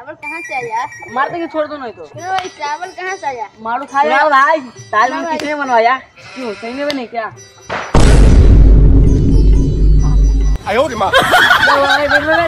चावल कहाँ से आया? मार देंगे छोड़ दो नहीं तो। चावल कहाँ से आया? मारू खा सुनाओ भाई ताजमहल भाई। किसने बनवाया? क्यों सही में बने क्या? 哎呦我的妈！चलो भाई